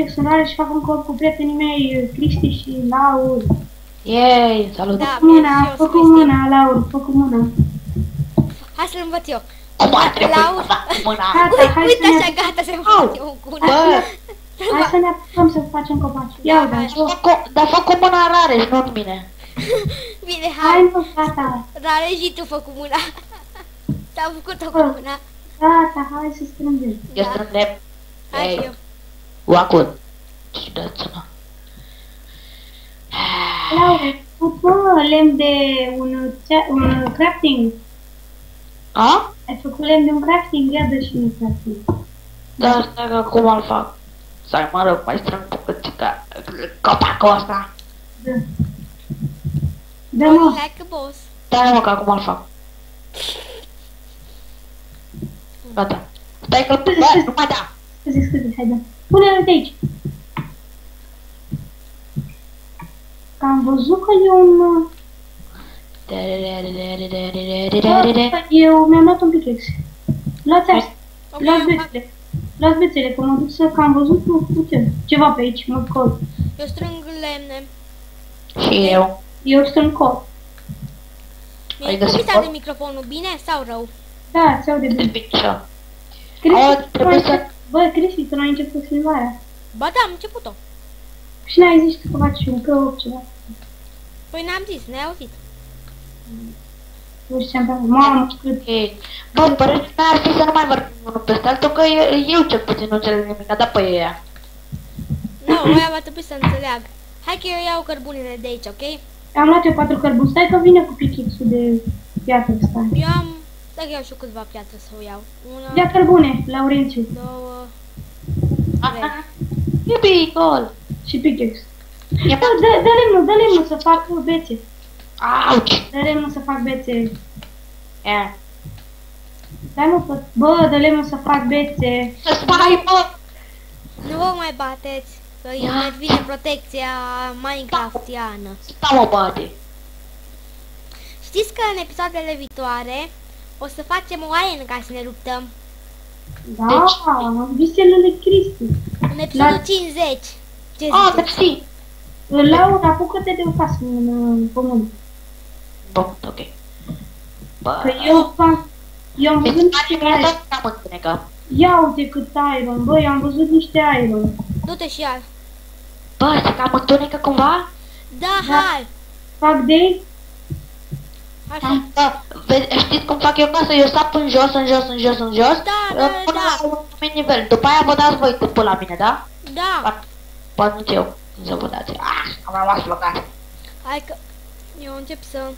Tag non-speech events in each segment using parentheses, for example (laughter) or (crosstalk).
explorare și fac un cop cu prietenii mei, Cristi și Laur. Yay, salut. Da, Fă cu mâna, mersi, eu fă cu sunt Cristi. mâna, Laur, fă cu mâna. Hai să-l învăț eu. Cum ar trebui Laur. să fac cu mâna? Gata, Uite, hai uite să ne așa, gata, se Au. face un cu una. Bă, Hai să ne apucăm să facem copaci. Ia uite, hai. fă cu- dar fă cu mâna rare și nu în mine. (laughs) Bine, hai hai. mă, gata. Dar și tu fă cu mâna. Te-am făcut-o cu mâna. Gata, hai să strângem. Eu Da. strângem. Hai și Ei, eu. Wacul. Și dați-mă. Laur, bă, lemn de un, cea- un crafting. A? Ai făcut lemn de un crafting? Ia dă și un crafting. Da, stai că cum îl fac? Stai, mă rog, mai strâng bucățica. Copacul ăsta. Da. Da, mă. Hai că boss. Stai mă, că acum îl fac. Gata. Stai că-l pun, bă, nu mai da. Scuze, scuze, hai da. Pune-l de aici. Că am văzut că e un... uh, Bă, eu mi-am luat un pickax. Luați asta. Ok, Luați am- bețele. Luați bețele, că mă duc să... Că am văzut, nu, uite, ceva pe aici, mă col. Eu strâng lemne. Și eu. Eu sunt col. Mi-ai Ai găsit copitat de pot? microfonul bine sau rău? Da, ți-au de De bine. picea. Cristi, Oh, tu trebuie ai să- încep- Bă, Cristi, tu n-ai început filmarea. Ba da, am început-o. Și n-ai zis că faci un crop ceva. Păi n-am zis, n-ai auzit. Nu știu ce am făcut. Mamă, cât... Ok. Bă, părerea mea ar fi să nu mai vorbim unul peste altul, că eu, eu cel puțin nu înțeleg nimic, dar pe ea. Nu, aia va trebui să înțeleag. Hai că eu iau cărbunele de aici, ok? Am luat eu patru cărbuni. Stai că vine cu pickaxe-ul de piatră, stai. Eu am... Dacă iau și eu câțiva piatră să o iau. Una, Ia cărbune, Laurențiu. două... Aha. Iubi, gol. Și pickaxe. E Dă, dă, dă lemnul, dă lemnul să fac bețe. Auci. Dă lemnul să fac bețe. E. Dai mă, fă- bă, dă lemnul să fac bețe. Să spai, mă. Nu vă mai bateți, că îi Ia. intervine protecția Minecraftiană. Sta mă, bate. Știți că în episoadele viitoare o să facem o aien ca să ne luptăm? Da, Deci- am visele lui Cristi. În episodul La- 50. Ce Ah, ziceți? mersi. Laura, apucă-te de o casă în în pământ. Bun, ok. Bă, Că eu am... Eu am mi văzut se pare niște mie iron. tot cam întunecă. Ia uite cât iron, băi, am văzut niște iron. Du-te și ia. Bă, se cam întunecă cumva? Da, Da. hai! Fac de Așa. Bă, ve- știți cum fac eu casă? Eu sap în jos, în jos, în jos, în jos. Da, da, până da. la un anumit nivel. După aia vă dați voi cât la mine, da? Da. Poate nu eu. Să vă dați. Ah, am rămas blocat. Hai că eu încep să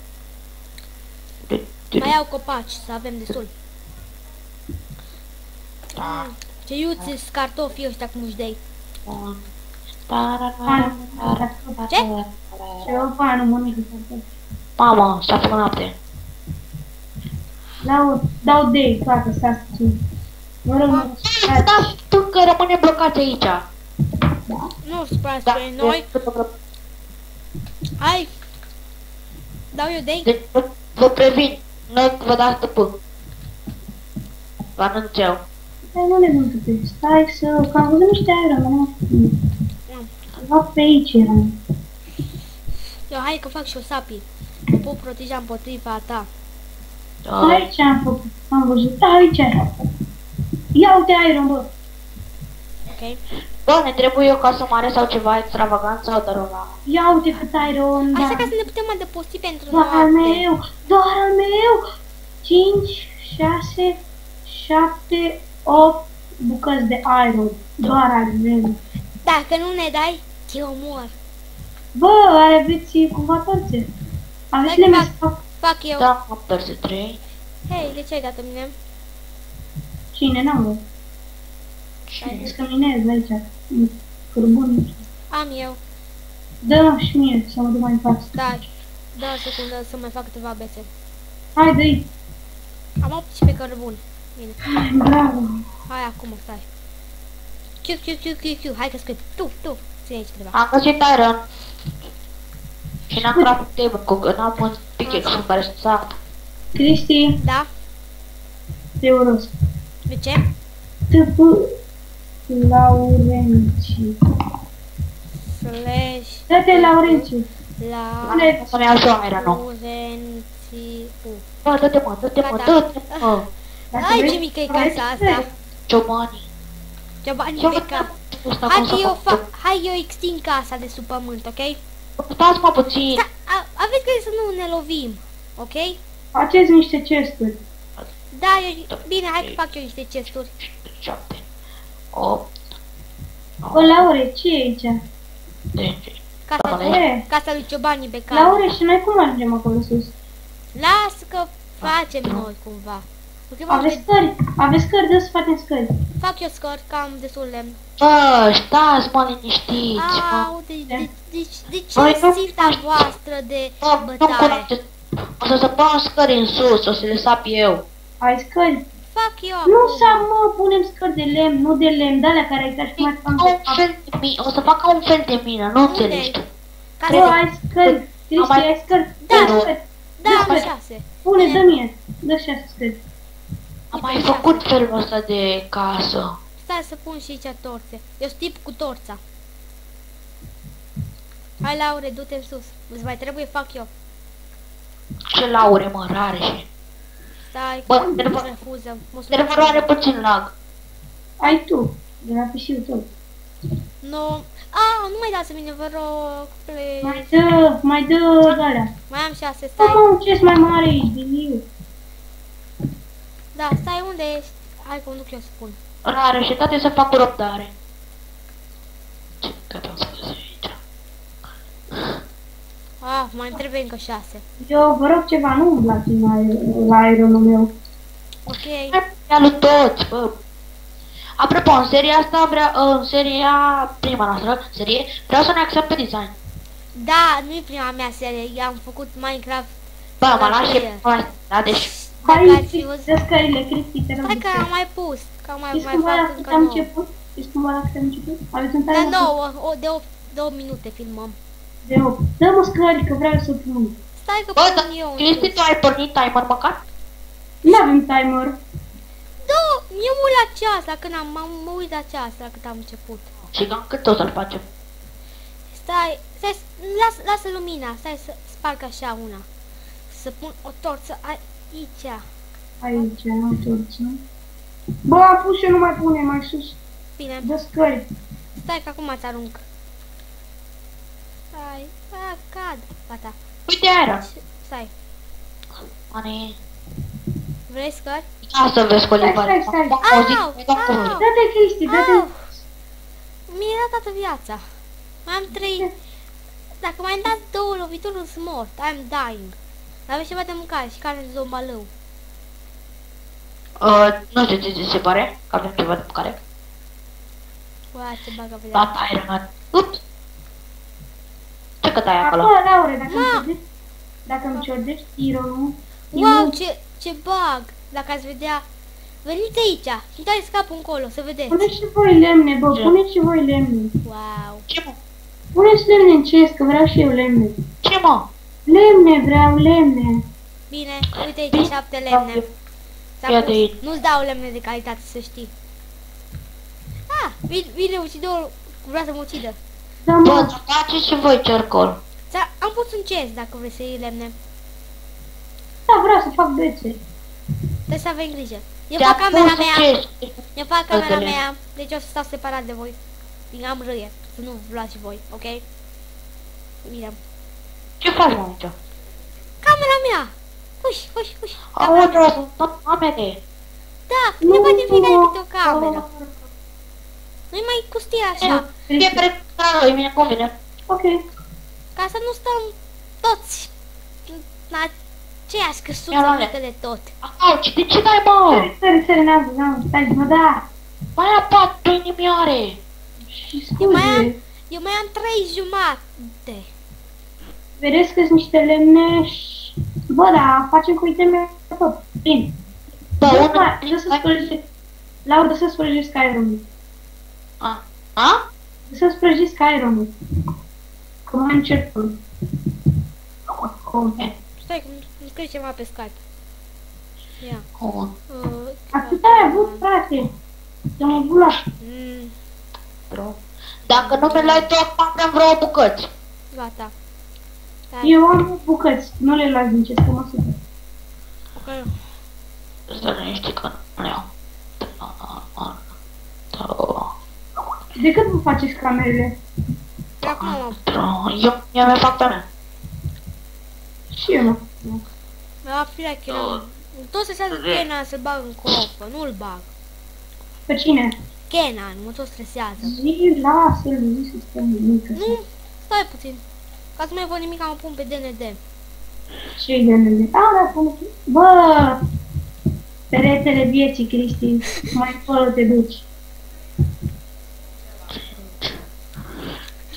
mai iau copaci, să avem destul. Da. Ce iuți cartofii ăștia cum își dai. Ce? ceva pa, nu mănâncă foarte. Mamă, s-a făcut noapte. Dau, dau de toate, stați puțin. Vă rog, mă, Da, tu că rămâne blocat aici. Nu supărați Da, pe noi. Hai. Dau eu dei. Deci, vă- vă previn, nu vă dați după. Vă anunț eu. Stai, nu le vând pe Stai să... Că am văzut niște iron, nu? Ceva pe aici era. Eu hai că fac și o sapii. Mă pot proteja împotriva ta. Da. Aici am făcut. Am văzut. Da, aici era. Ia uite iron, bă. Ok? Bă, ne trebuie o casă mare sau ceva extravagant sau doar una? Ia uite cât iron, da. Așa ca să ne putem adăposti pentru Doar al noapte. meu, doar al meu. 5, 6, 7, 8 bucăți de iron. Doar al meu. Dacă nu ne dai, te omor. Bă, aveți cumva torțe? Aveți Hai că lemne fac. să fac Fac eu. Da, am perse 3. Hei, de ce ai dat mine? cine, n-am văzut. Zici că minez aici. Cărbun. Am eu. Dă și mie să mă duc mai în față. Da. Da, o secundă să mai fac câteva bese. Hai, dă-i. Am 18 cărbun. Bine. Bravo. Hai acum, stai. Q, Q, Q, Q, Q. Hai că scrie. Tu, tu. Ține aici câteva. Am găsit iron. Și n-am craft table cu n-am un pickaxe în care să sap. Cristi, Da? te urăsc. De ce? Te pu... Laurenci. Slash Dă-te Laurenci. la Pune- Să-mi iau și o aeră nou. Laurențiu. Bă, dă-te mă, dă-te mă, Gata. dă-te mă. Dacă Ai vrei- ce mică e vrei casa să asta. Giovanni. Giovanni Eu Beca. Ăsta Hai cum că să eu, fac? fa- hai eu extind casa de sub pământ, ok? Stați mă puțin. Da, a, aveți grijă să nu ne lovim, ok? Faceți niște chesturi. Da, eu, bine, hai că fac eu niște chesturi. 7, 8, Bă, Laure, ce e aici? 10. Casa, Da, lui, casa lui Giovanni Beca. Laure, și noi cum ajungem acolo sus? Lasă că facem noi cumva. Ok, mă, Aveți scări? Aveți scări? Dă să facem scări. fac eu scări, că am destul lemn. Bă, stați mă liniștiți, mă. Au, de, de, de, de Băi, ce nu- ținta voastră de Bă, nu bătaie? cunoaște. O să se pună scări în sus, o să le sap eu. Ai scări? Fac eu Nu acum. să mă, punem scări de lemn, nu de lemn, de alea care ai ca și cum ai Ca un fel de mine, o să fac ca un fel de mine, nu Unde? înțelegi tu. Ca Bă, să... ai scări. Cristi, mai- ai scări? Da. Dă scări. Da, am Bine. șase. Pune, Bine. dă mie. Dă șase scări. Am mai făcut felul ăsta de casă. Stai să pun și aici torțe. Eu stip cu torța. Hai, Laure, du-te în sus. Îți mai trebuie, fac eu. Ce laure mă, rare și... Stai, Bă, că server- refuză. Mă sună Serverul are puțin lag. Ai tu. De la PC-ul tău. Nu. A, nu mai dați mine, vă rog. please. Mai dă, mai dă de alea. Mai am șase, Bă, stai. mă, un chest mai mare aici, de eu. Da, stai, unde ești? Hai că duc eu să pun. Rare și toate să fac cu răbdare. Ce gata să vezi aici. Ah, mai îmi trebuie încă șase. Eu vă rog ceva, nu umblați în aer, la ironul meu. Ok. Ia lui toți, bă. Apropo, în seria asta, vrea, în seria, prima noastră, serie, vreau să ne axăm pe design. Da, nu e prima mea serie. Eu am făcut Minecraft. Bă, mă Da, lași e. mai, da, deci, Dacă Hai, ați fi văzut... dă scările, Cristi, te rog. Hai de că scări. am mai pus. Că am mai, Știți mai cum ăla fac cât încă am nouă. început? Știți cum ăla cât am început? Aveți un Da, timer? nouă, o, de 8, 2 minute filmăm. De 8. Dă-mă scări, că vreau să pun. Stai că bă, pun dar, eu. în Cristi, sus. tu ai pornit timer măcar? Nu avem timer. Da, eu mă uit la ceas, la când am, am mă uit la ceas, la cât am început. Și cam cât o să-l facem? Stai, stai, las, lasă lumina, stai să sparg așa una. Să pun o torță aici. Aici, nu torță. Bă, am pus și nu mai pune mai sus. Bine, Dă scări. stai că acum îți arunc. Stai, a, cad. Gata. Uite aia, Stai, Mane, vrei scări? ia să vezi colivare. Stai, stai, stai. Am auzit, Au, mi-ai dat au. cuvânt. Dă-te, Cristi, dă-te. Au! Mi-e dat toată viața. Mai am trei... Dacă mai îmi dați două lovituri, sunt mort. I'm dying. Dar aveți ceva de mâncare și carne de zombalău. Uh, nu știu ce ți se pare, că avem ceva de mâncare. Ua, ce bagă pe Gata, ai rămat. Ups! Ce că tai acolo? Acolo, Laure, dacă Ma. îmi ciordești, dacă îmi ciordești ironul, Wow, eu- ce, ce bug! Dacă ați vedea... Veniți aici și dați capul încolo, să vedeți. Puneți și voi lemne, bă, Ce? puneți și voi lemne. Wow. Ce mă? Puneți lemne în chest, că vreau și eu lemne. Ce mă? Lemne, vreau lemne. Bine, uite aici șapte lemne. S-a Ia pus. de aici. Nu-ți dau lemne de calitate, să știi. Ah, vine, vine ucidorul, vrea să mă ucidă. Da, Bă, mă, dar faceți și voi cercol. Ți-a- Am pus un chest dacă vreți să iei lemne. da, vreau să fac bețe. Trebuie să avem grijă. Eu Te-a fac camera pus mea. ce? Eu fac camera Altele. mea. Deci o să stau separat de voi. Bine, am râie. Să nu luați și voi, ok? Bine. Ce faci, mă, aici? Camera mea! Uși, uși, uși. Aoleu, sunt tot mamele. Da, ne facem fiecare câte o cameră. Nu-i mai cu stil așa. Fiecare care îi mine convine. Ok. Ca să nu stăm toți la aceeași căsuță Ia, luale. mică de tot. Auci, de ce dai, mă? Sări, sări, sări, n-am, n-am, stai, mă, da. Mai ia patru inimioare. Și Eu mai am, scuze. eu mai am trei jumate. Vedeți că sunt niște lemne și... Bă, da, facem cu iteme tot. Bine. Bă, Dă unul... să- dă să spălge... Laura, dă să spălge Skyrim-ul. A? A? Dă să spălge Skyrim-ul. Că mai încerc. Come? Stai, că îmi scrie ceva pe Skype. Ia. Come? Uh, Atât ai avut, frate. Să mă bula. mm, Vreo... Dacă nu mi l-ai tot, am vreo bucăți. Gata. Da, Eu am bucăți, nu le las din ce să mă supăr. ok. Să nu știi că nu le iau. De cât vă faceți camerele? De acum am Eu, eu mi fac pe mea. Și eu mă. La firea Kenan. Tot se stresează Kenan să-l bag în copă, nu-l bag. Pe cine? Kenan, mă tot stresează. Zi, lasă-l, zi să stăm nimic. Nu, stai puțin. Ca să nu mai văd nimic, am pun pe DND. Ce-i de mele? A, da, până Bă! Peretele vieții, Cristi. Mai încolo te duci.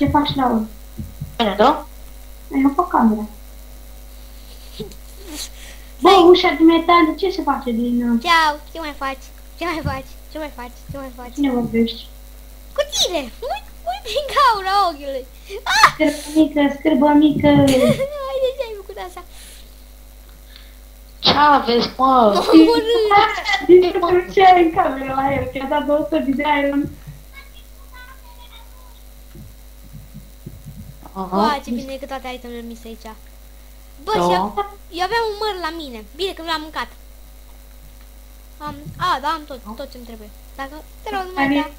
Ce faci la ori? Bine, da? (laughs) Eu pe camera. Bă, ușa de metal, de ce se face din... Ceau, ce mai faci? Ce mai faci? Ce mai faci? Ce mai faci? Cine vorbești? Cu tine! Mui, mui din gaura ochiului! Ah! Scârbă mică, scârbă mică! Haide, ce ai făcut asta? Ce aveți, mă? Mă, mă, mă, mă, mă, mă, mă, mă, mă, mă, mă, mă, mă, mă, mă, mă, Bă, ce bine că toate itemele mi se aici. Bă, Da. și eu, eu aveam un măr la mine. Bine că l-am mâncat. Am, a, da, am tot, tot ce-mi trebuie. Dacă te rog, nu mai Ai da.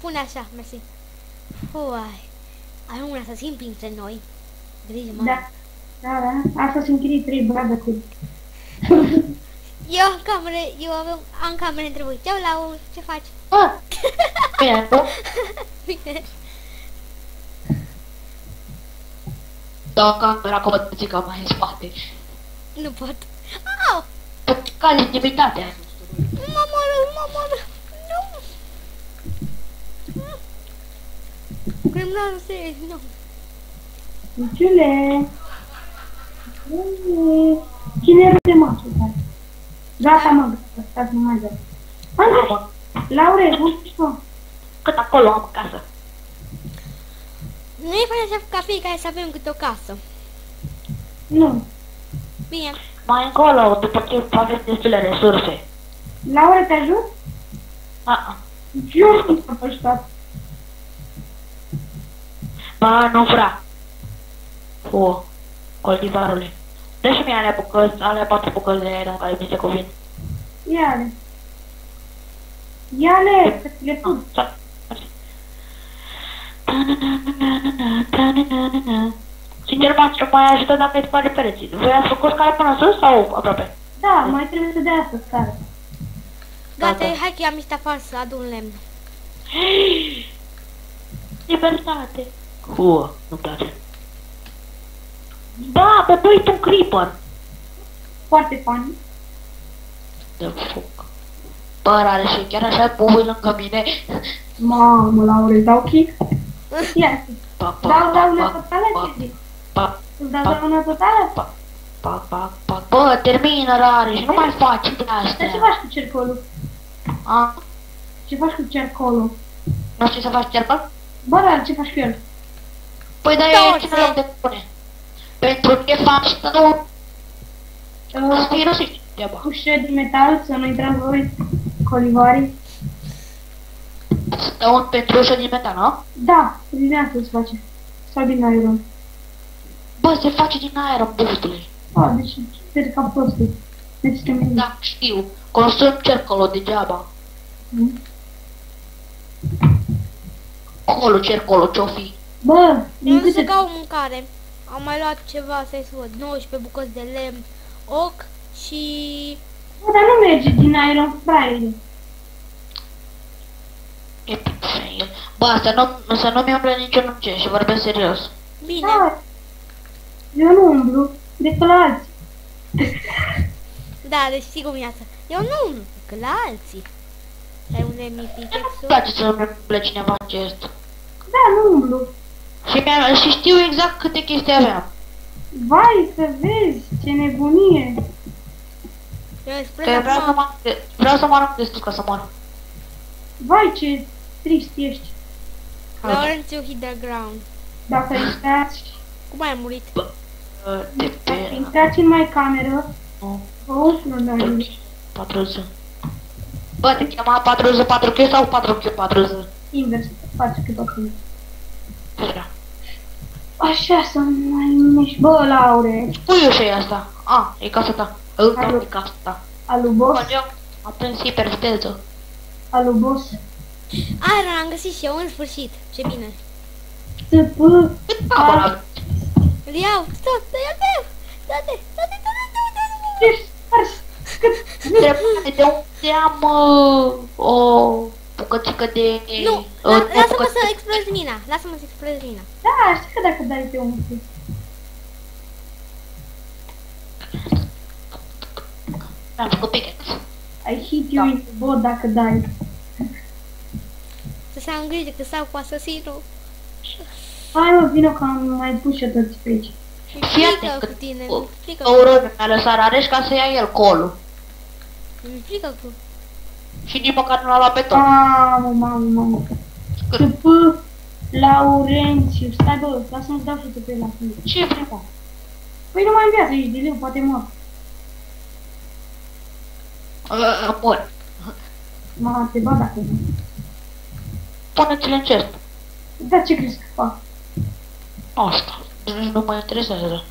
Pune așa, mersi. Uai, avem un asasin printre noi. Grijă, mă. Da. Da, da. Asta sunt închirii trei bradă cu... Eu am camere, eu avem, am camere între voi. Ceau, Lau, ce faci? Bă! (laughs) Bine, da? Bine. Dau camera cu bătățica mai în spate. Nu pot. Au! Pe cale intimitate. Mă moară, mă moară. Nu. Criminalul se... Nu. Luciule! Cine rupe masul ăsta? Gata, mă, gata, stați numai gata. Andrei, Laure, cum ești mă? Cât acolo am casă. Nu e fără ca fiecare să avem câte o casă. Nu. Bine. Mai încolo, după ce aveți destule resurse. Laure, te ajut? A, Eu nu am ajutat. Ba, nu vrea. O, cultivarule. Dă și mie alea bucăți, alea patru bucăți de aer care mi se cuvin. Ia-le. Ia-le, că ți le pun. Sa- Sincer, m-ați mai ajută dacă îți pare pereții. Voi ați făcut scala până sus sau aproape? Da, mai trebuie să dea asta scară. Gata, Gata. hai că i-am niște afară să adun lemn. (gasps) Libertate. Hu, nu place. Da, pe băi, un creeper. Foarte funny. De foc. Bă, are și chiar așa pui lângă mine. Mamă, Laure, îți dau kick? Ia, Pa, pa, dau pa, dauna pa, totală, pa, ce zic? pa, Îți dau dauna totală? pa, pa, pa, pa. Bă, termină, rare, și nu mai faci de Dar ce astea. faci cu cercolul? A? Ce faci cu cercolul? Nu știi să faci cercol? Bă, dar ce faci cu el? Păi da, e ce loc de pune. Pentru ce faci tu? Uh, Să nu știi treaba. ușă din metal, să nu intrați voi colivarii. Stăun pentru ușă din metal, nu? Da, din asta se face. Sau din iron. Bă, se face din aer, bustule. Ah, deci cred că am prostit. Deci te mine. Da, știu. Consum cercolul degeaba. Mm. Acolo cercolul ce-o fi. Bă, din Eu am să câte... caut mâncare. Am mai luat ceva, să să văd, 19 bucăți de lemn, oc și... Bă, dar nu merge din iron fraiere. Epic fail. Bă, să nu, să nu-mi umble niciun ce și vorbesc serios. Bine. Da. Eu nu umblu, decât la alții. (laughs) Da, deci știi cum e asta. Eu nu, că la alții. Ai unde mi Nu-mi pickaxe place să nu umble cineva în chest. Da, nu umblu. Și, mi și știu exact câte chestii aveam. Vai, să vezi, ce nebunie. Eu spre Că vreau să acum, mă vreau să mă arunc de sus ca să mor. Vai, ce trist ești. Lawrence, you hit the ground. Dacă intrați, Cum ai murit? Uh, De dacă pe... intrați în mai cameră, Nu. vă umflă în iron. 40. Bă, te chema 44 Q sau 4 Q 40? invers, faci cât o când. Puterea. Așa să mai miști. Bă, Laure, Ui, ușa e asta. A, e casa ta. Îl Alo. e casa ta. alu boss, Bă, eu am prins hiperviteță. alu boss, Iron am găsit și eu, în sfârșit. Ce bine. TP, Acolo a, avem. Îl iau. Stop, dă-i te Dă-te, dă-te, dă-te, dă-te, ești ars, cât, Întrebare de unde am uh, o bucățică de... Nu, uh, la- o lasă-mă bucățică- să explorez mina. Lasă-mă să explorez mina. da, știi că dacă dai pe un pic. Mi-am făcut pickaxe. I hit you in the bot dacă dai. Să se am grijă că stau cu asasinul. Hai mă, vină că am mai pus și toți pe aici. Mi-e Fii frică atent că cu tine, cu- mi-e frică Că cu urât mi-a lăsat Rareș ca să ia el colul. Mi-e frică cu... Și nici măcar nu l-a luat pe tot. Mamă, mamă, mamă. TP, Laurențiu, stai bă, lasă-mi dau și TP la tine. Ce vrei, mă? Păi nu mai în viață, ești diliu, poate mor. Uh, uh, Bun. Mă, te bat dacă nu. Pune-ți-le în chest. Dar ce crezi că fac? Asta. Nici nu mă interesează.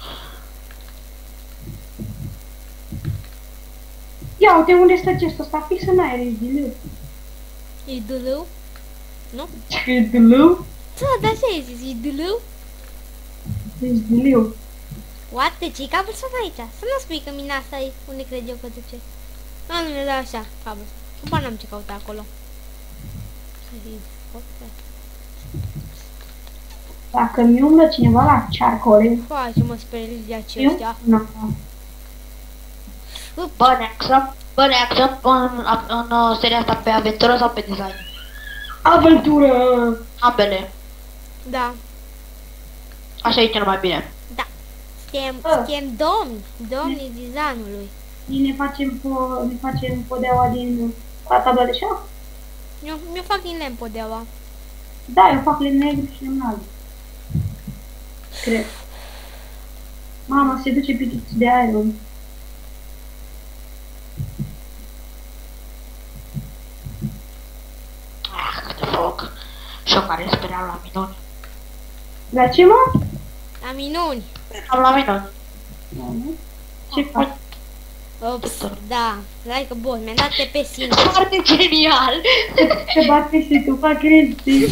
Ia uite unde stă chestul ăsta, fix în aer, ești diliu. E dulău? Nu? Ce diliu? Da, dar ce ai zis? E dulău? Ești diliu. What? De ce cablu sunt aici? Să nu spui că mina asta e unde cred eu că duce. Nu, nu, nu, da, așa, cablu. Ba n-am ce căuta acolo. Să-i scot pe- Dacă mi umblă cineva la cearcole, Fai, ce mă sperie de eu? aceștia. Nu. Bă, ne axăm, bă, ne axăm în, în, uh, seria asta pe aventură sau pe design? Aventură! Ambele. Da, Așa e cel mai bine. da. Suntem, Ah. suntem domni, domnii designului. Ne facem, po- ne facem podeaua din la tabla de șah? Eu, eu fac din lemn podeaua. Da, eu fac lemn negru și lemn alb. Cred. Mama, se duce pitiți de iron. Ah, cât de foc. Și eu care speram la minuni. La ce, mă? La minuni. Am la minuni. Ce faci? Ups, da. Like a boss, mi-a dat pe sine. Foarte genial. Ce bate și tu fac Cristi?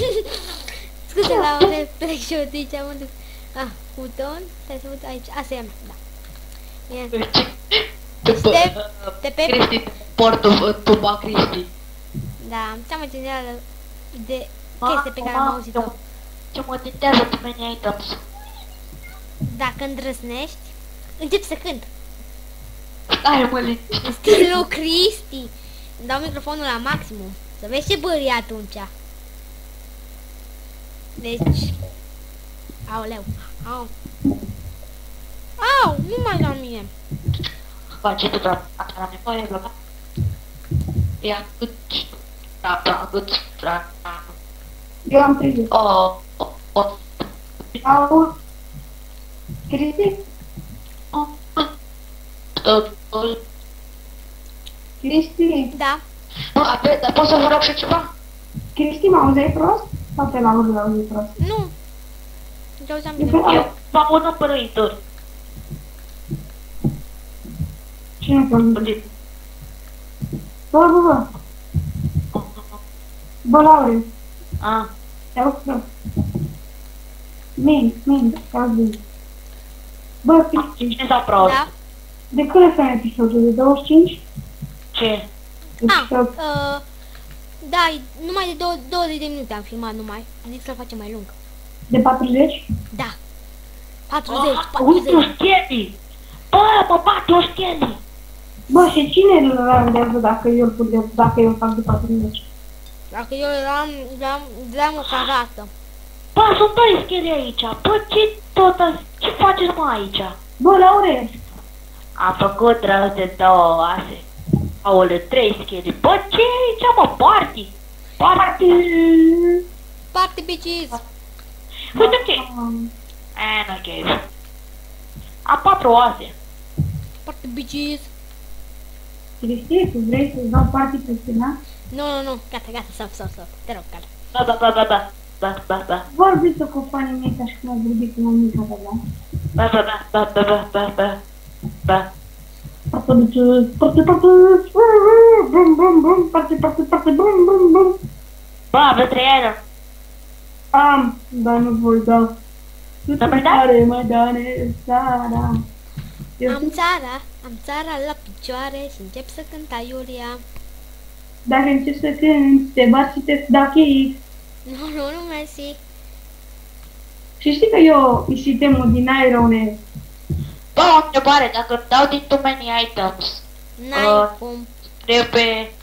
(laughs) Scuze, la unde plec și eu de aici am dus. Ah, buton, stai să uit aici. Asta e a mea, da. Bine. După Step, te pe... Cristi, portul tuba Cristi. Da, cea mai genială de chestie pe care am auzit-o. Ce mă tentează pe mine items. Dacă îndrăznești, încep să cânt. Stai mă liniște. Stilul Cristi. Îmi dau microfonul la maximum. Să vezi ce bări e atunci. Deci... Aoleu. Au. Au, nu mai la mine. Face tot la la nevoie la Ia cât da, da, cât da, Eu am trezit. oh, oh, oh, Au. Cristi? oh, tot, tot. Cristi? Da. Nu, ave, dar pot să vă rog și ceva? Cristi, mă auzeai prost? Sau te l-auzi, l-auzi prost? Nu. Ce auzeam Eu bine. pe- Eu v-am un apărăitor. Cine te auzi? Bă, bă, bă. Bă, Laure. Ah, Te auzi prost. Min, min, te auzi bine. Bă, Cristi, cine s-a prost? Da. De când ăsta e episodul? De 25? Ce? Ah, Episod. uh, da, e numai de dou- 20 de minute am filmat numai. Zic să-l facem mai lung. De 40? Da. 40, Ah, uite 40. o scheli! Bă, mă bate o scheli! Bă, și cine îl randează dacă eu îl pun dacă eu îl fac de 40? Dacă eu eram, eram, eram o carată. Bă, sunt doi scheli aici. Bă, ce tot a- ce faceți mă aici? Bă, Laure, Am făcut rău de două oase. Aole, trei scheli. Bă, ce e aici, mă? Party! Party! Party bitches! Uite ce? um, E, nu ok. Am patru oase. Party bitches! Cristi, tu vrei să-ți dau party pe final? Nu, nu, nu, gata, gata, stop, stop, stop, te rog, gata. Ba, ba, ba, ba, ba. Ba, ba, ba. Vorbiți cu fanii mei ca și cum au vorbit cu la. Ba, ba, ba, ba, ba, ba, ba, ba. Ba. Parte, parte, parte, bum, bum, bum, parte, parte, parte, bum, bum, bum. Ba, veteriară. Am, dar nu voi da. Nu Da, te păi da. tare, mai dane, țara. Eu Am țara, am țara la picioare și încep să cânt aiuria. Dacă încep să cânt, te bat și te dau kick. Nu, nu, nu, mersi. Și știi că eu îi și temul din Irone. Bă, o întrebare, dacă îmi dau din too many items, N-ai Uh. cum. trebuie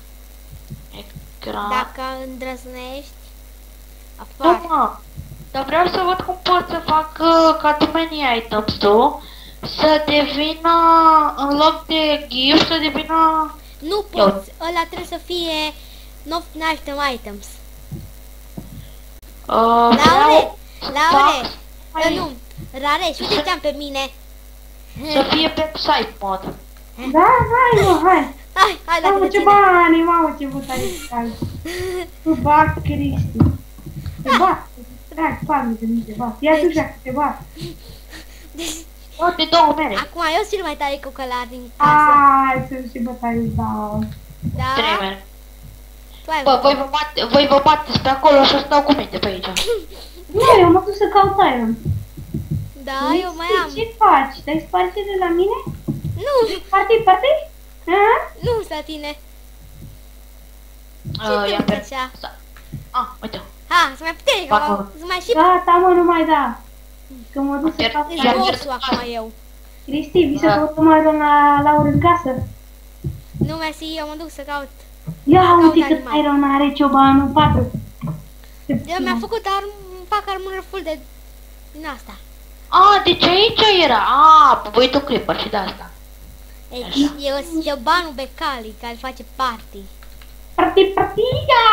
ecran... Dacă îndrăznești, Nu, afară. mă, dar vreau să văd cum pot să fac uh, ca too many items tu să devină, în loc de GIF, să devină... Nu poți, ăla trebuie să fie not item items. Uh, Laure, vreau Laure, fac- uh, nu, Rareș, uite ce am pe mine. Să fie pe site mod. Da, hai, mă, hai. Hai, hai la Mamă, tine. ce bani, mamă, ce bătaie Tu bat, Cristi. Te bat. Drag, palme de mine, te bat. Ia tu și te bat. Toate două mere. Acum eu sunt cel mai tare cocălar din casă. Hai, să și bătaie, da. Da? Trei mere. Tu ai Bă, voi vă, bate, voi vă bateți pe acolo și o să stau cu minte pe aici. Nu, eu mă duc să caut Iron. Da, eu mai am. Ce faci? Te-ai spart și de la mine? Nu, Parti, parti? Ha? nu la tine. Ce Uh, te ia uiți pe... așa? Ah, uite. Ha, să mai puternic, Fac acum, mă. să mai și... Gata, mă, nu mai da. Că mă duc să Pierd- caut Ești Ia, Iron. pierd- bossul acum eu. Cristi, vii să Da. căutăm Iron la Laura în casă? Nu, mersi, eu mă duc să caut. Ia Caut uite cât animal. Iron are ciobanul 4. Eu mi-am făcut arm, un pac armură full de... Din asta. Ah, deci aici era. Ah, voi tu creeper și de asta. Ei, Așa. eu sunt ciobanul Becali, care face party. Parti, partida!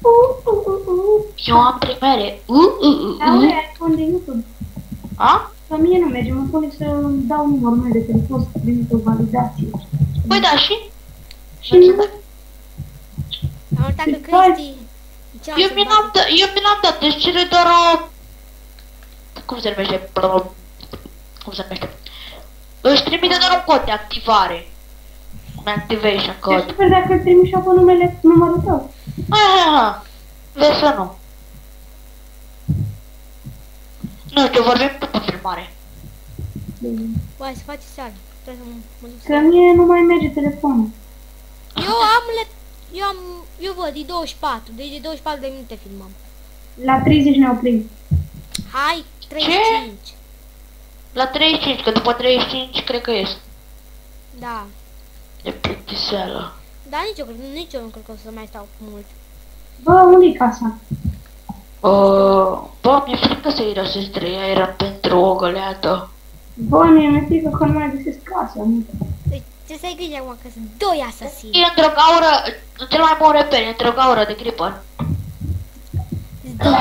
Uh, uh, uh, uh. Eu am primere. Uh, uh, uh, Laura, uh. ai cont de YouTube. A? La mine nu merge, mă pune să îmi dau numărul meu de telefon să trimit o validație. Păi da, și? Și nu Am uitat că Ce faci? Cristi... e cea Eu mai mi l-am sălbatică. dat, eu mi l-am dat, deci cere doar o... Cum se numește? Cum se numește? Își trimite doar un cod de activare. Un activation E code. super dacă îl trimiți și pe numele, numărul tău. Aha, vezi să nu. Nu știu, vorbim după filmare. Băi, să faci seara. Trebuie să mă, mă duc să... Că mie nu mai merge telefonul. Eu am le... Eu am... Eu văd, e 24. Deci de 24 de minute filmăm. La 30 ne oprim. Hai, 35. La 35, că după 35 cred că ies. Da. De plictiseală. Dar nici eu, cred- nici eu nu cred că o să mai stau mult. Bă, unde-i casa? Uh, bă, mi-e frică să irosesc 3 aer pentru o găleată. Bă, mie mi-e frică că nu mai găsesc casa. nu. Deci, ce să ai grijă acum, că sunt doi asasini. E într-o gaură, cel mai bun reper, e într-o gaură de creeper. Sunt doi.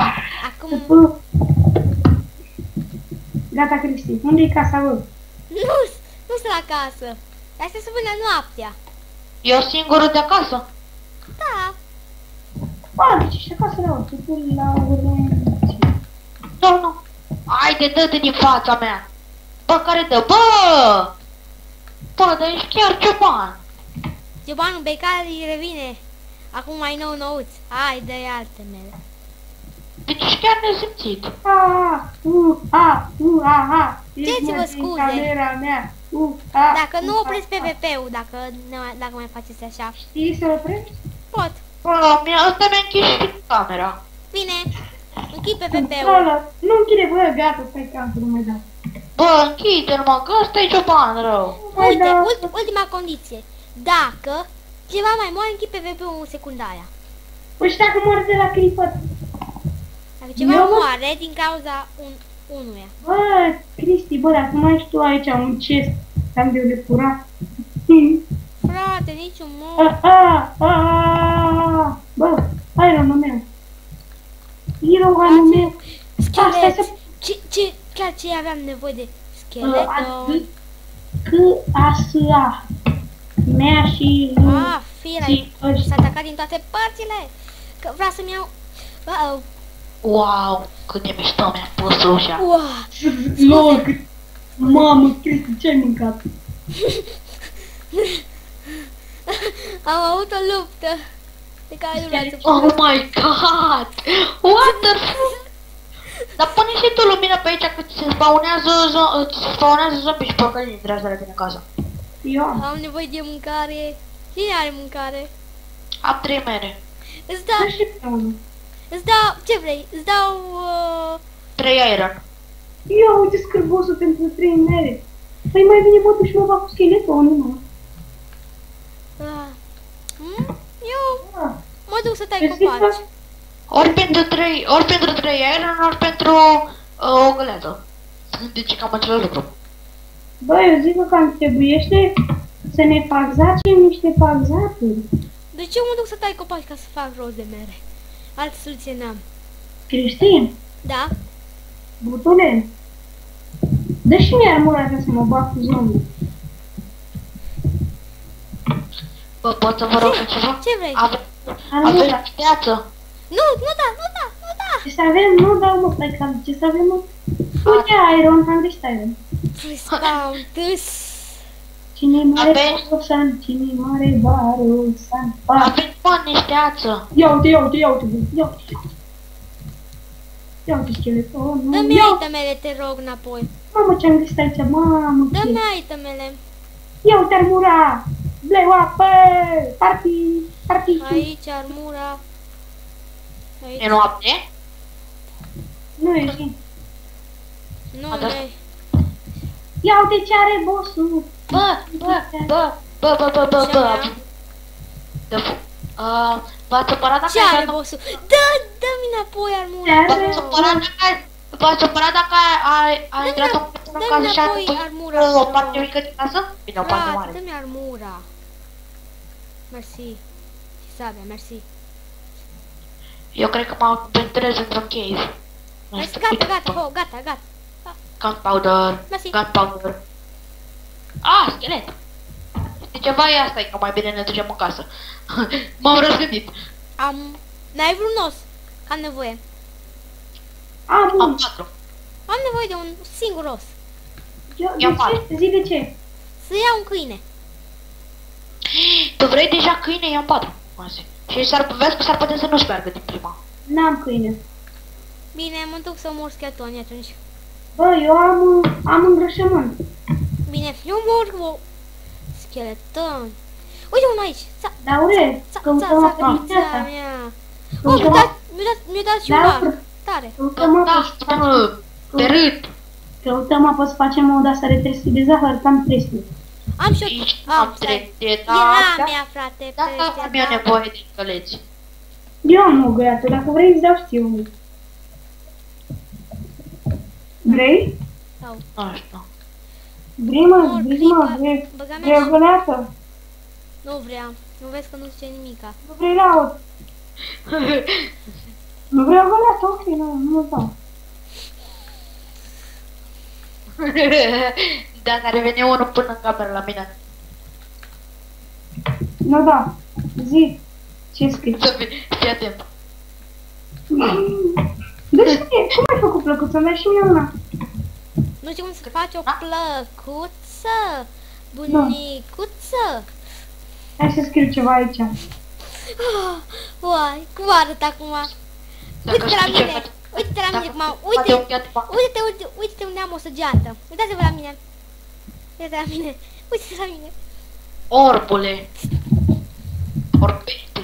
Acum, Bă. Gata, Cristi. Unde-i casa, bă? nu, nu sunt la casă. Asta să vină noaptea. Eu singurul de acasă. Da. Bă, deci ești acasă la urmă. Tu la urmă. Nu, nu. Haide, dă-te din fața mea. Bă, care dă? Bă! Bă, dar ești chiar cioban. Ciobanul Becali revine. Acum mai nou nouț. Hai, dă alte mele. Deci ești chiar nesimțit. A, uh, a, uh, a, a. Ești, Ce-ți vă mă, din scuze? camera mea. Uh, a, Dacă nu uh, opriți a, a. PVP-ul, dacă, ne- dacă mai faceți așa. Știi să oprești? Pot. Bă, mi-a, ăsta mi-a închis și camera. Bine. Închid PVP-ul. Controlă. Nu închide, bă, gata, stai ca să nu mai dau. Bă, închide-l, mă, că ăsta e cioban rău. Mai Uite, dau. ult- ultima condiție. Dacă ceva mai moare, închid PVP-ul în secunda aia. Păi și dacă mor de la creeper? Dacă ceva Eu mă- moare din cauza un, unuia. Bă, Cristi, bă, dacă mai ești tu aici un chest, am de unde fura. Frate, niciun A, mod. a, a, a, bă, Iron-ul meu. Hero-anul meu. Asta Schelet. se- Ce, ce, chiar ce aveam nevoie de Uh, scheleton. atât că asă mea și Ah, fira și ăștia. s-a atacat din toate părțile. Că vreau să-mi iau Wow. Wow, cât de mișto mi-a pus ușa. Wow. Loc! Mamă, Cristi, ce-ai mâncat? Am avut o luptă pe care nu vreau să Oh my god! What the fuck? Dar pune și tu lumină pe aici că ți se spawnează, zo- ți se spawnează zombie și porcării din dreapta la tine acasă. Eu am. Am nevoie de mâncare. Cine are mâncare? Am trei mere. Îți dau, Da și pe unul. îți dau, ce vrei? Îți dau, uh, Trei iron. Eu, uite scârbosul pentru trei mere. Păi mai bine mă duc și mă fac cu scheletul, nu mă. uh, mm? eu Ah, mă duc să tai Vezi, copaci. că- Ori pentru trei, ori pentru trei iron, ori pentru uh, o găleată. Deci cam același lucru. Bă, eu zic că cam trebuiește să ne pagzacem niște pagzaturi. De ce mă duc să tai copaci ca să fac rost de mere? Altă soluție n-am. Cristin, Da? butule, dă și mie armura ca să mă bag cu zombie. Bă, pot să vă rog și ceva? Ce vrei? Ave- Armura. Aveți viață? Nu, nu da, nu da, nu da! Ce să avem? Nu dau mă, stai ca ce să avem mă? Uite Iron, unde stai Iron? Respawn, tâs. Cine mare Avem- barosan, cine mare barosan. Pa. Aveți bani niște ață. Ia uite, ia uite, ia uite, bă, ia uite. Ia uite scheletonul. Dă-mi Ia, itemele, te rog, înapoi. mamă ce-am găsit aici, mamă. Dă-mi ce- itemele. Ia uite armura. Bleu apă, party, party. Aici, armura. Aici. E noapte? Nu e zi. Nu, A, da. ne. Ia uite ce are bossul. Bă, bă, bă, bă, bă, bă, bă, Ce bă. avea? Dă fu- Uh, V-ați supărat dacă Ce ai are dat bossul? Dă, dă-mi înapoi armura. Ce are? V-ați supărat dacă ai... V-ați supărat dacă ai, ai, ai Dă-mi intrat înap- în dă-mi casă și ai înapoi pus armura, o te parte rog. mică din casă? Bine, o parte Frate, mare. dă-mi armura. Mersi. Și sabia, mersi. Eu cred că mă aventurez într-un cave. Mersi, gata, gata, ho, gata, gata. Gunpowder, Mersi. gunpowder. Ah, schelet! Știi ceva? E asta, e că mai bine ne ducem în casă. (laughs) M-am răzgândit. Am... N-ai vreun os? Că Am nevoie. A, Am bun. patru. Am nevoie de un singur os. Eu, Ia de patru. ce? Zi de ce? Să iau un câine. Tu vrei deja câine? Ia patru. Azi. Și s-ar, vezi că s-ar putea să nu-și meargă din prima. N-am câine. Bine, mă duc să mor scheletoni atunci. Bă, eu am, am îngrășământ. Bine, eu mor cu scheleton. Uite unul aici. Ța, Daure, ța, ța, căutăm ța, apă ța, viața. mea. Oh, mi-a dat, mi-a dat, mi-a dat și un Da, arc. Tare. Căutăm apă. Da, mă, pe râd. Căutăm apă să facem o dasă de 300 de zahăr, cam 300. Am și Aici eu. Am, am stai. trei de Era da, a mea, frate. da, da, peste, am eu da. nevoie de căleți. Eu am o găiată, dacă vrei îți dau și ție unul. Vrei? Sau. Nu știu. Vrei mă, Mor, vrei mă, clipa, vrei, băga vrei o mea. găleată? Nu vreau. Nu vezi că nu zice nimica. Nu vrei laud? Nu vrei o găleată? Ok, nu, nu dau. (laughs) Dacă ar veni unul până în cameră la mine. Nu da. Zi. Ce scrii? Să fii, fii atent. Dă și mie, cum ai făcut plăcuță? Dă și mie una. Nu știu cum să faci o Da. plăcuță. Bunicuță. Hai să scriu ceva aici. Ah, Uai, cum arăt acum? Dacă Uite-te la știi ce mine. face- Uite-te la dacă mine, mă. poate Uite. un piat fac. Uite-te, uite, uite-te unde am o săgeată. Uitați-vă la mine. Uite-te la mine. Uite-te la mine. Orbule. Orbește.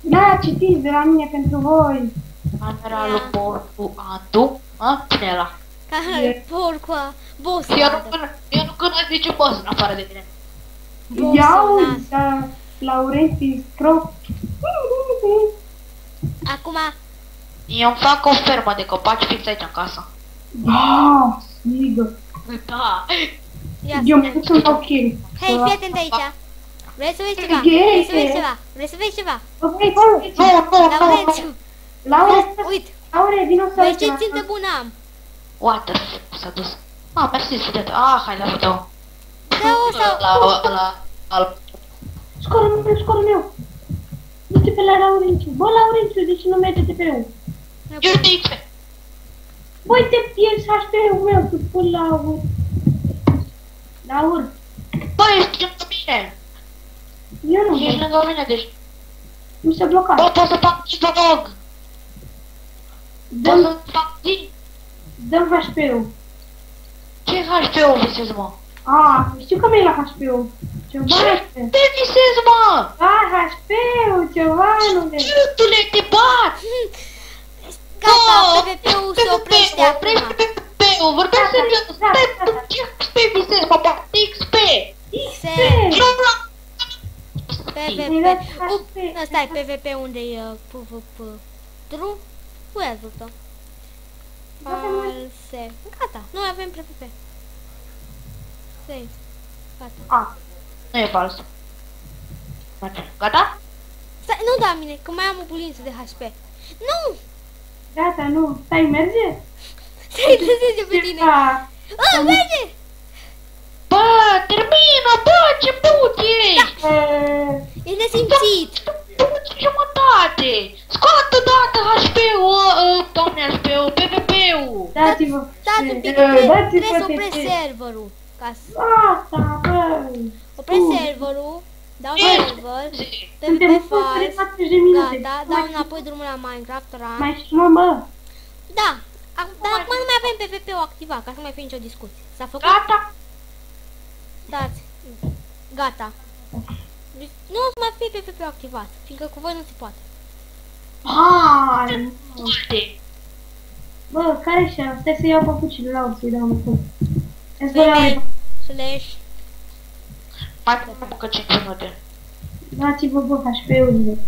Da, citiți de la mine pentru voi. Camera Ia. lui Borbu Andu. A? Cine era? Ca E. porcoa. Boss. Eu nu, cuno- eu nu cunosc niciun boss în afară de tine. Ia uite, da, Laurentii Scrop. Acum, Eu îmi fac o fermă de copaci fix aici în casă. Da, sigă. Da. ia Eu mă să duc să-mi dau kill. Hei, fii atent aici. Vrei să vezi ceva? Ghe, Vrei să vezi ghe. ceva? Vrei să vezi ceva? Bă, vrei, Nu, nu, nu, nu, Laurențiu, nu. Laure, uite, Laure, vino să vezi ce țintă bună am. What the fuck s-a dus? Ah, mersi, scuze. Ah, hai la foto. Dă o sau... La, la, la, al... Scorul meu, scorul meu. Du-te pe la Laurențiu. Bă, Laurențiu, de ce nu merge TP-ul? Ne Eu pun. te. Băi, te pierzi HP-ul meu, tu pun la. La ur. Bă, ești lângă mine. Eu nu Ești văd. lângă mine, deci... Mi s-a blocat. Bă, pot să fac și rog. Pot să fac zi. Dăm HP-ul. Ce HP-ul visezi, mă? A, știu că mi-e la HP-ul. Ceva HP. Ce visezi, mă? A, HP-ul, ceva nu Ciutule, te bat! Gata, Bă, PvP-ul se oprește Oprește acum. PvP-ul, vorbesc Gata, serios. gata, Stai, gata. ce XP visezi, mă, bat XP? Se... Eu la... PvP. Direct Up, HP. nu, stai, PvP unde e uh, PvP. True? Ui, ajută. False. Gata, nu avem PvP. Save. Gata. A, Nu e fals. Merge. Gata? Stai, nu da mine, că mai am o bulință de HP. Nu! gata, nu. Stai, merge? Stai, lăseze pe tine. A, A, merge! Bă, termină, bă, ce put ești! e, E nesimțit. Put jumătate! Scoate odată HP-ul, uh, doamne HP-ul, PvP-ul! dați-vă. Stați un pic, e, trebuie dați-vă trebuie să opresc pe- serverul. Ca să Asta, băi. opresc Uh. serverul, dau Ești! server, Suntem PvP în fals, 40 de minute. gata, dau înapoi drumul la Minecraft Run. Mai mă, bă. Da, ac- dar acum nu mai avem PvP-ul activat, ca să nu mai fie nicio discuție. S-a făcut? Gata? Dați. Gata. Deci nu o să mai fie PvP-ul activat, fiindcă cu voi nu se poate. Hai, mă. Uite! Bă, care și Stai să iau papucile la urță, să-i dau un foc. Îți dă Vreme, la slash, Mai punem încă 5 minute. Dați-vă, bă, HP-urile.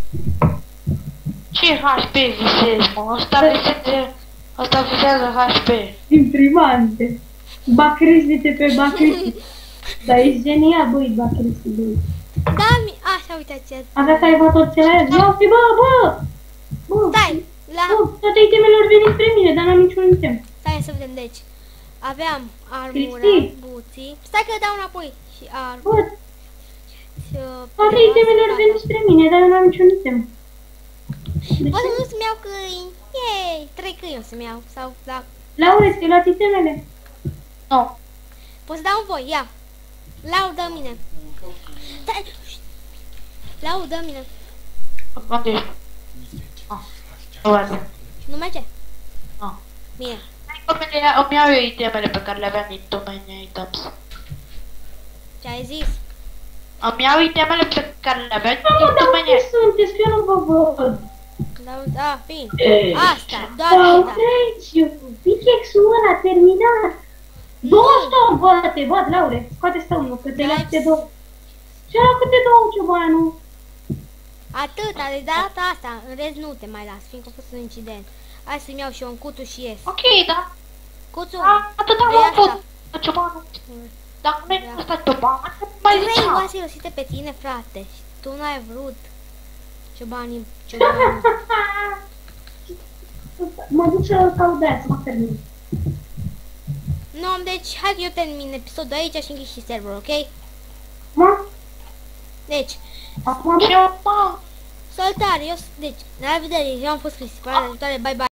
Ce HP visezi, mă? Ăsta visează... Ăsta visează HP. Imprimante. Bacristi de pe bacristi. (laughs) Dar e genial, băi, bacristi, băi. da, mi- așa, uitați ce Avea salvator la el. Ia uite, bă, bă! Bă, Stai, la... bă, toate itemele au venit spre mine, dar n-am niciun item. Stai să vedem, deci. Aveam armura, Cristi. buții. Stai că dau înapoi. Și ar... Bă, și, uh, toate câteva itemele au gata. venit spre mine, dar n-am niciun item. De Poți ce? să nu-ți iau câini. Yay! Trei câini o să-mi iau. Sau da. Laura, ți-ai luat itemele? Nu. Poți să dau în voi, ia. Lau, dă mine. Stai. Lau, dă mine. Unde ești? Ah. Nu văd. Nu merge? Ah. Bine. Hai că mi le- îmi iau eu itemele pe care le aveam din domeniul items. Ce ai zis? Îmi iau itemele pe care le aveam Da, mă, din dar unde domeniul... sunteți? Că eu nu vă văd. Dau, da, bine. Ei. Asta, doar Da, asta. Freciu, pickaxe-ul ăla terminat. Două stone, bă, te văd, Laure. Scoate stone că te las câte două. Ce la câte două, ciobanu? Atât, de data asta. În rest nu te mai las, fiindcă a fost un incident. Hai să-mi iau și eu un cutu și ies. Ok, da. Cutu, A, Atât am vrei avut. asta? Ciobanul. Dacă nu Da. e ăsta cioban, mai Trei zicea. oase rosite pe tine, frate. Și tu n-ai vrut. Ciobanii, ciobanii. (laughs) Mă duc să caut de aia, să mă termin. Nu, deci, hai că eu termin episodul aici și închid și serverul, ok? Mă? Deci, Acum, bă? Ce mă? salutare, eu, s- deci, la revedere, eu am fost Cristi, pe la viitoare, bye bye.